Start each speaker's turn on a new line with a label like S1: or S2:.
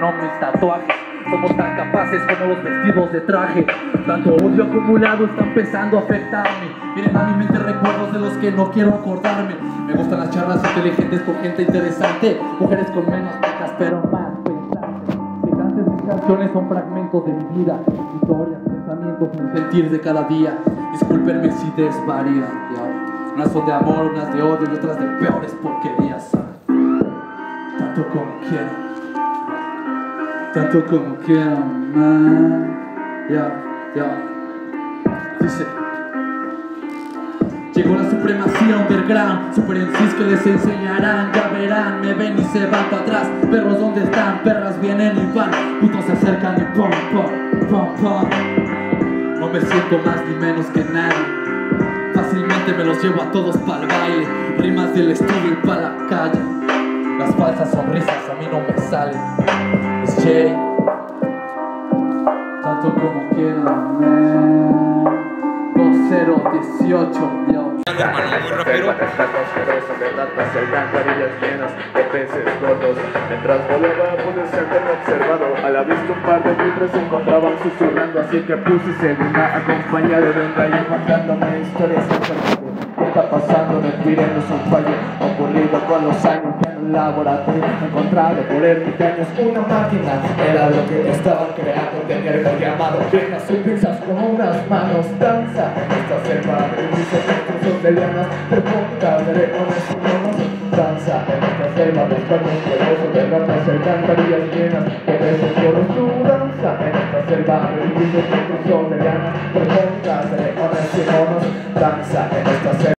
S1: no mis tatuajes. Somos tan capaces como los vestidos de traje. Tanto odio acumulado está empezando a afectarme. Vienen a mi mente recuerdos de los que no quiero acordarme. Me gustan las charlas inteligentes con gente interesante. Mujeres con menos pecas pero más pensantes. Mis canciones son fragmentos de mi vida. Historias, pensamientos, mi sentir de cada día. Discúlpenme si desvarían. ya. Unas son de amor, unas de odio y otras de peores porquerías. Tanto como quieran tanto como quieran, man. Ya, ya. Dice. Llegó la supremacía underground, super MCs que les enseñarán, ya verán, me ven y se van para atrás. Perros, ¿dónde están? Perras vienen y van, putos se acercan y pum, pum, pum, pum. No me siento más ni menos que nadie. Fácilmente me los llevo a todos para el baile, rimas del estudio y para la calle. Las falsas sonrisas a mí no me salen. Tanto como quieran, man. 2018, yo.
S2: hermano, muy rapero.
S3: Asqueroso de tantas alcantarillas llenas de peces gordos Mientras volaba pude ser observado A la vista un par de libros se encontraban susurrando Así que puse celular acompañado de un gallo Contándome historias ¿Qué está pasando? Respirando un fallo Ocurrido con los años en un laboratorio Encontrado por ermitaños una máquina Era lo que estaban creando algo llamado Piernas y pinzas con unas manos Danza. Esta selva de lianas Repuntas de leones Danza. En esta selva poderosos de ratas Alcantarillas llenas de peces por su danza. En esta selva de lianas Repuntas de leones Danza. En esta